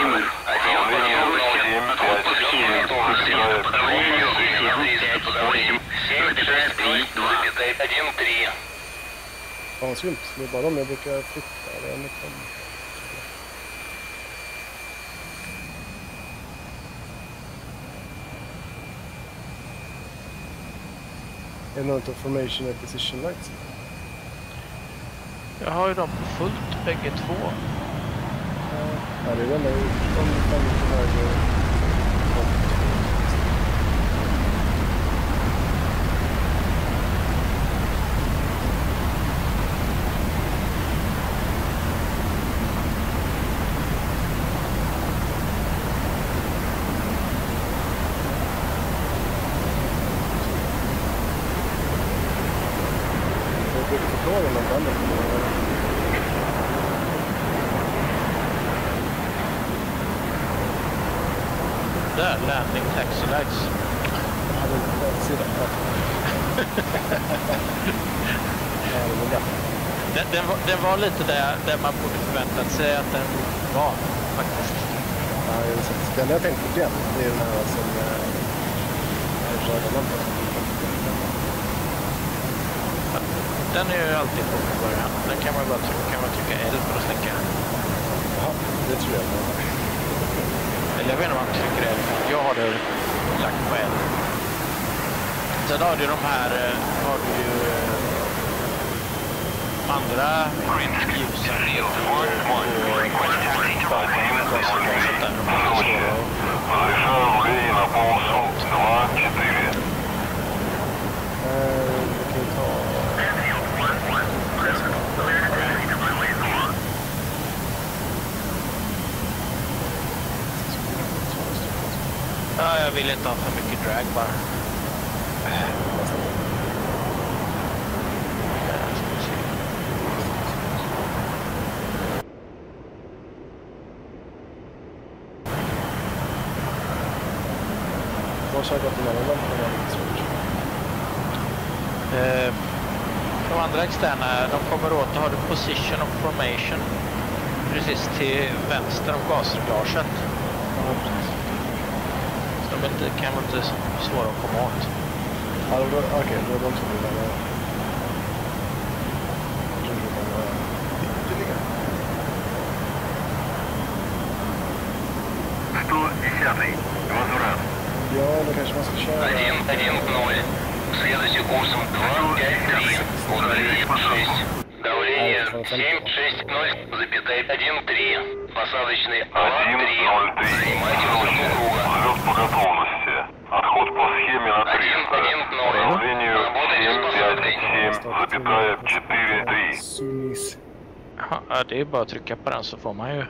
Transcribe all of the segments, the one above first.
примут. Fan synd, det är bara dem jag brukar flytta. Det är liksom... En annan formation är lights. Jag har ju dem på fullt bägge två. Ja, det är den där utom fem till höger. Jag brukar förklara något annat. Där, landing taxi lights. Det. Ja, det. Den, den, var, den var lite där, där man borde förväntat sig att den var faktiskt. Ja, har sett. Den jag tänkte på den, det är den här som eh, röda lampan. Den är ju alltid på från början. Den kan man bara trycka, kan man trycka L för att släcka. Jaha, det tror jag. Eller jag vet inte om man trycker L. Det lagt L. Sen har du de här, eh, har du ju eh, andra ljusen. Eh, vi kan ju ta... Ja, jag vill inte ha för mycket drag bara. Vad har gått emellan. Eh, De andra externa, de kommer åt, då har du position och formation precis till vänster om gasreglaget. Ja, precis. Så de är inte, kan vara inte svåra att komma åt. Ja, det var- Okej, då är de som vill lämna. Jag trodde det var ytterligare. 110. Возврат. Ja, då kanske man ska köra... 1-1-0. Следуйте курсом 2-5-3. Удаление 6. Давление 7-6-0,1-3. Посадочный 2-3. Занимайте высоту круга. Взлет по готовности. Отход по схеме на 300. 1-1-0. Давлению Работайте с посадкой. 757,4-3. Sunis. Jaha, Ja, det är bara att trycka på den så får man ju 102.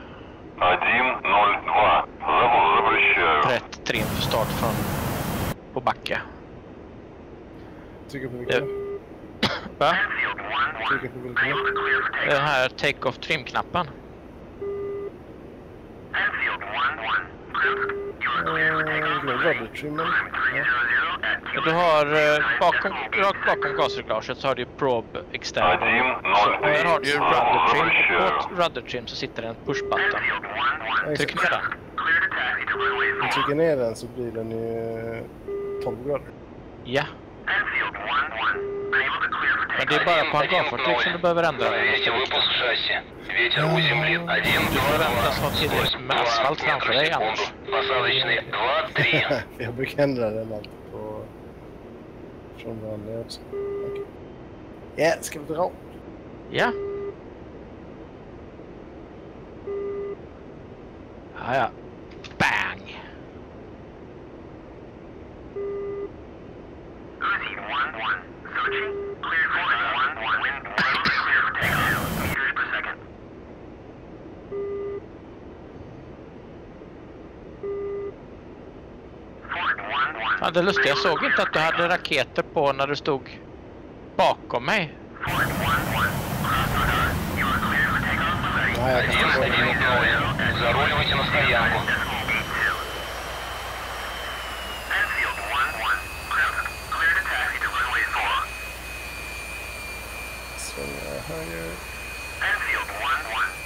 Завод запрещаю. rätt trim för start från på backe. Trycka på vilken? Va? Den här take-off trim-knappen. Eh. Du har eh, bakom, rakt bakom gasreglaget så har du probe extern. Så, och där har du ju rudder trim och på rudder trim så sitter det en push button. Tryck ner den. Om du trycker ner den så blir den ju 12 grader. Ja. Men det är bara på hangarfartyg som du behöver ändra den. Проверяйте выпуск шасси. Ветер у земли 1 Du förväntas ha tillräckligt med asfalt framför dig annars. Посадочный 2-3. jag brukar ändra den alltid på... Från vanliga också. Okej. Ja, ska vi dra? Ja. Ja, ja. Bang! Ja, det lustiga, jag såg inte att du hade raketer på när du stod bakom mig. Nej, Svänga höger. Enfield 1-1.